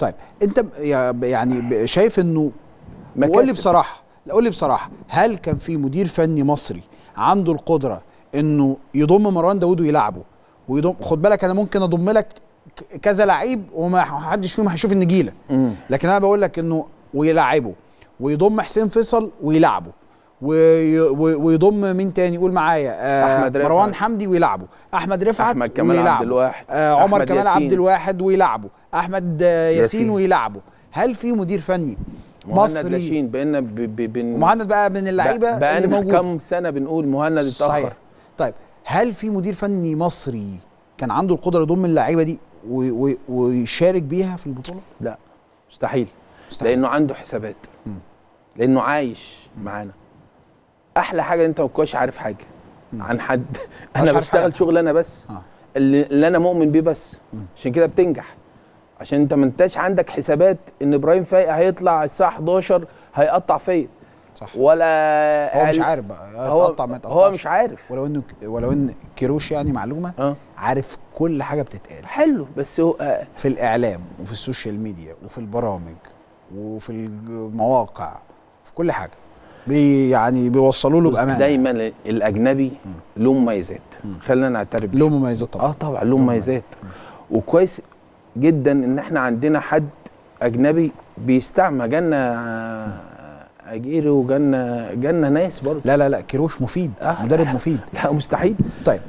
طيب انت يعني شايف انه قول لي. بصراحة لا قول لي بصراحة هل كان في مدير فني مصري عنده القدرة انه يضم مروان داوود ويلعبه ويضم خد بالك أنا ممكن اضم لك كذا لعيب وما حدش فيهم هيشوف النجيلة. لكن أنا بقول لك انه ويلعبه ويضم حسين فيصل ويلعبه وي- وي- ويضم مين تاني قول معايا آه أحمد رفعت. مروان حمدي ويلعبه أحمد رفعت أحمد كمال ويلعبه. عبد الواحد آه عمر أحمد كمال ياسين. عبد الواحد ويلعبه أحمد آه ياسين, ياسين. ويلعبه هل في مدير فني مهند مصري لاشين بقينا. بن... مهند بقى من اللعيبة بقى اللي لنا موجودة كام سنة بنقول مهند صحيح اتأخر طيب هل في مدير فني مصري كان عنده القدرة يضم اللعيبة دي ويشارك بيها في البطولة لا مستحيل مستحيل. لأنه عنده حسابات مم. لأنه عايش معانا أحلى حاجة أنت ما تكونش عارف حاجة عن حد. أنا بشتغل. شغل أنا بس. آه. اللي, اللي أنا مؤمن بيه بس. عشان كده بتنجح. عشان أنت ما أنتش عندك حسابات إن إبراهيم فايق هيطلع الساعة 11 هيقطع فيا صح. ولا هو مش عارف بقى. هو ما هو مش عارف. ولو إنه ولو إن كيروش يعني معلومة آه. عارف كل حاجة بتتقال. حلو. بس هو آه، في الإعلام وفي ال social media وفي البرامج وفي المواقع في كل حاجة. بي يعني بيوصلوا له بص، بأمانة. دايما الأجنبي له مميزات. خلينا نعترف له. مميزات طبعا. آه طبعا له مميزات. وكويس جدا إن إحنا عندنا حد أجنبي بيستعمل جالنا أجيري وجالنا جالنا ناس برضه. لا لا لا كيروش مفيد آه. مدرب مفيد. لا مستحيل. طيب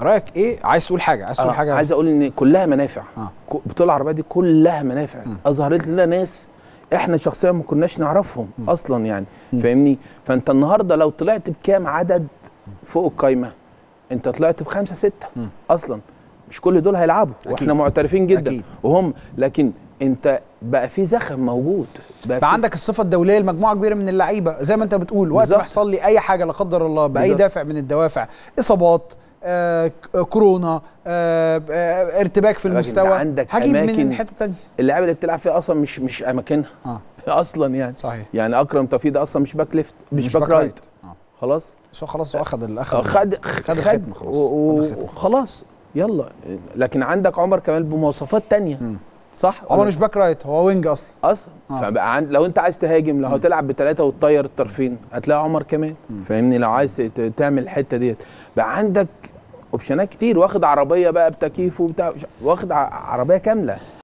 رأيك إيه؟ عايز تقول حاجة عايز تقول آه حاجة؟ عايز أقول إن كلها منافع. آه. ك- بطوله العربية دي كلها منافع. أظهرت لنا ناس إحنا شخصيا ما كناش نعرفهم أصلا يعني فاهمني؟ فأنت النهارده لو طلعت بكام عدد فوق القايمة؟ أنت طلعت بخمسة ستة أصلا. مش كل دول هيلعبوا أكيد. وإحنا معترفين جدا. أكيد. وهم لكن أنت بقى في زخم موجود. بقى, بقى عندك الصفة الدولية لمجموعة كبيرة من اللعيبة. زي ما أنت بتقول وقت ما. يحصل لي أي حاجة لا قدر الله بأي بالظبط. دافع من الدوافع إصابات كورونا آه آه ارتباك في المستوى. عندك هجيب من حتة تانية. اللعيبة اللي بتلعب فيها أصلا مش مش أماكنها. آه. أصلا يعني. صحيح. يعني أكرم توفيق ده أصلا مش back left مش, back right. آه. خلاص؟ بس هو خلاص هو اخد ال- آه، اخد خد خد الختم خلاص. و- خد خلاص. يلا. لكن عندك عمر كمال بمواصفات تانية. صح عمر مش back right هو wing أصلا. أصلا؟ آه. فبقى عند لو أنت عايز تهاجم لو هتلعب بثلاثه وتطير الطرفين هتلاقي عمر كمان فاهمني؟ لو عايز تعمل الحتة ديت. بقى عندك option ات كتير واخد عربية بقى بتكييف وبتاع واخد عربية كاملة.